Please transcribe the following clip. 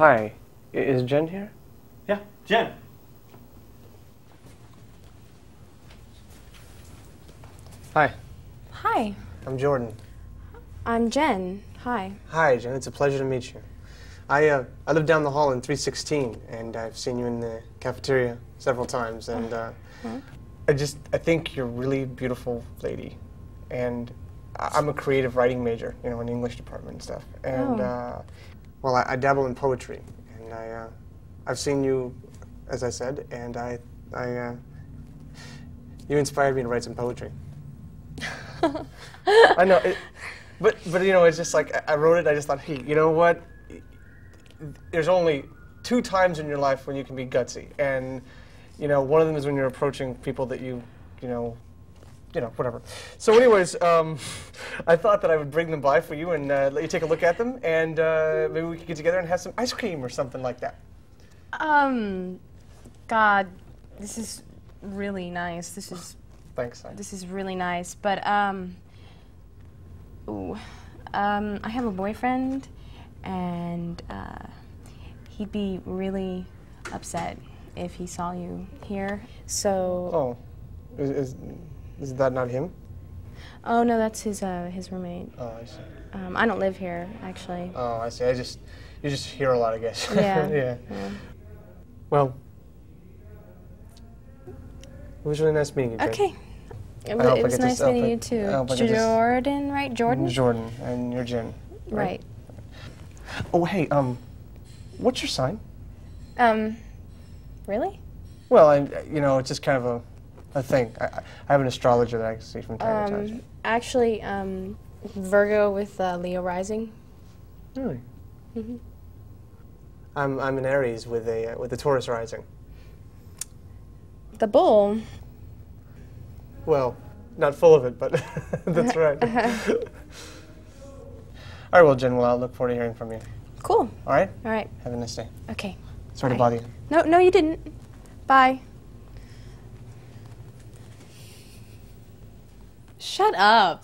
Hi, is Jen here? Yeah, Jen. Hi, Hi, I'm Jordan. I'm Jen. Hi. Hi, Jen. It's a pleasure to meet you. I uh, I live down the hall in 316, and I've seen you in the cafeteria several times, and uh, I just I think you're a really beautiful lady, and I- I'm a creative writing major, you know, in the English department and stuff, and Oh. uh, well, I, I dabble in poetry, and I uh, I've seen you, as I said, and I I uh, you inspired me to write some poetry. I know, it, but but you know, it's just like I I wrote it. I just thought, hey, you know what? There's only two times in your life when you can be gutsy, and you know, one of them is when you're approaching people that you, you know, you know, whatever. So, anyways, um, I thought that I would bring them by for you and uh, let you take a look at them, and uh, maybe we could get together and have some ice cream or something like that. Um, God, this is really nice. This is Thanks. I- this is really nice. But um, ooh, um, I have a boyfriend, and uh, he'd be really upset if he saw you here. So, Oh, is, is is that not him? oh no, that's his uh, his roommate. Oh, I see. Um, I don't live here actually. Oh, I see. I just you just hear a lot, I guess. Yeah. yeah. Yeah. Well, it was really nice meeting you. Jen. Okay. It, I hope it I was nice hope meeting I- you too. Jordan, right? Jordan? Jordan, and you're Jen. right. Oh, hey, um, what's your sign? Um, really? Well, I, you know, it's just kind of a, a thing. I, I have an astrologer that I can see from time to Um, time. actually, um, Virgo with uh, Leo rising. Really? Mhm. I'm I'm an Aries with a uh, with a Taurus rising. The bull. Well, not full of it, but that's right. Uh-huh. All right, well, Jen, well, I'll look forward to hearing from you. Cool. All right? All right. Have a nice day. Okay. Sorry to bother you. No, no, you didn't. Bye. Shut up.